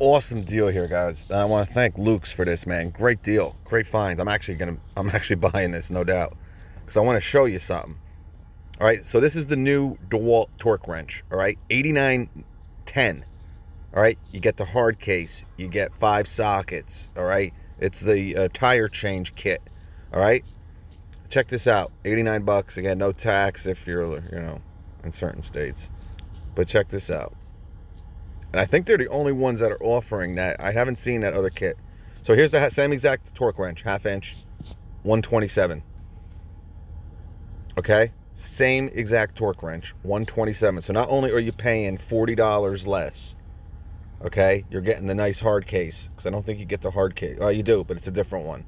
awesome deal here, guys. I want to thank Luke's for this, man. Great deal, great find. I'm actually gonna, I'm actually buying this, no doubt, because I want to show you something. All right, so this is the new DeWalt torque wrench. All right, 8910. All right, you get the hard case, you get five sockets. All right, it's the uh, tire change kit. All right, check this out 89 bucks again no tax if you're you know in certain states but check this out and i think they're the only ones that are offering that. I haven't seen that other kit. So here's the same exact torque wrench half inch 127 okay? Same exact torque wrench 127 so not only are you paying $40 less okay you're getting the nice hard case because i don't think you get the hard case. Oh you do but it's a different one.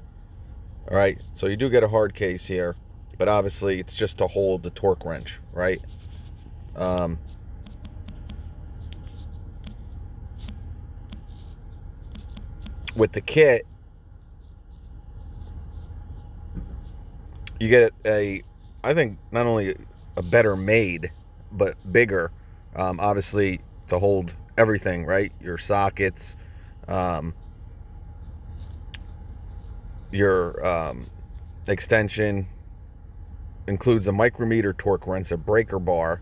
All right, so you do get a hard case here, but obviously it's just to hold the torque wrench, right? Um, with the kit, you get a, I think, not only a better made, but bigger, um, obviously to hold everything, right? Your sockets, um, your um, extension includes a micrometer torque wrench, a breaker bar,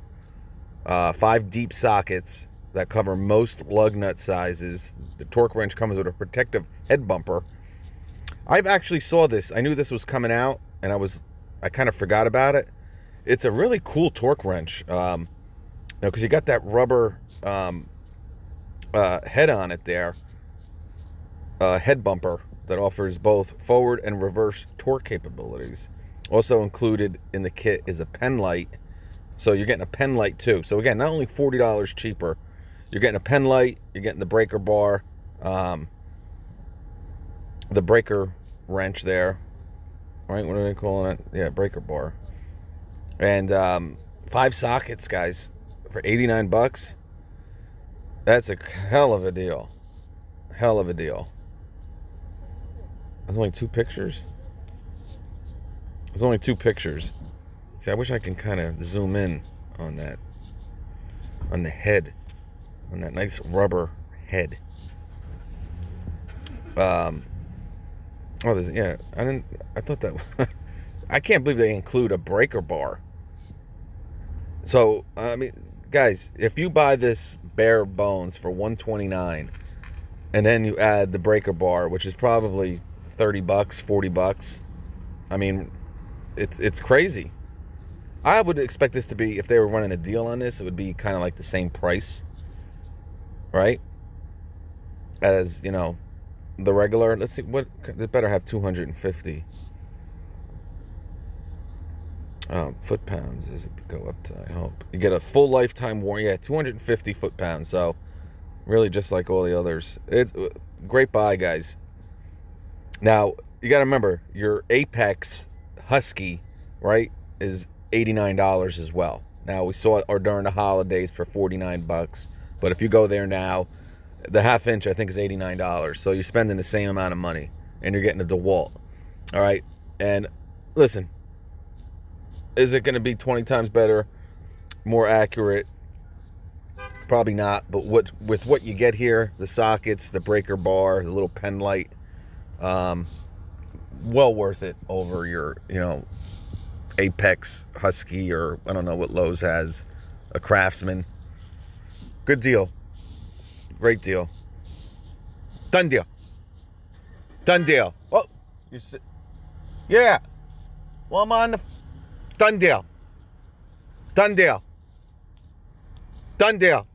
uh, five deep sockets that cover most lug nut sizes. The torque wrench comes with a protective head bumper. I've actually saw this. I knew this was coming out, and I was I kind of forgot about it. It's a really cool torque wrench, um, you know, because you got that rubber um, uh, head on it there, uh, head bumper that offers both forward and reverse torque capabilities. Also included in the kit is a pen light. So you're getting a pen light too. So again, not only $40 cheaper, you're getting a pen light, you're getting the breaker bar, um, the breaker wrench there. Right? What are they calling it? Yeah, breaker bar. And um, five sockets, guys, for 89 bucks. That's a hell of a deal. Hell of a deal. There's only two pictures. There's only two pictures. See, I wish I can kind of zoom in on that, on the head, on that nice rubber head. Um. Oh, there's yeah. I didn't. I thought that. I can't believe they include a breaker bar. So I mean, guys, if you buy this bare bones for 129, and then you add the breaker bar, which is probably 30 bucks, 40 bucks. I mean, it's it's crazy. I would expect this to be if they were running a deal on this, it would be kind of like the same price. Right? As, you know, the regular, let's see what it better have 250 um, foot pounds as it go up to I hope. You get a full lifetime warranty, yeah, 250 foot pounds. So really just like all the others. It's uh, great buy, guys. Now, you got to remember, your Apex Husky, right, is $89 as well. Now, we saw it or during the holidays for 49 bucks, but if you go there now, the half inch I think is $89. So you're spending the same amount of money and you're getting a DeWalt. All right? And listen, is it going to be 20 times better, more accurate? Probably not, but what with what you get here, the sockets, the breaker bar, the little pen light, um, well worth it over your, you know, Apex Husky or I don't know what Lowe's has, a Craftsman. Good deal. Great deal. Done deal. Done deal. Oh, you see, yeah. Well, I'm on the done deal. Done deal. Done deal.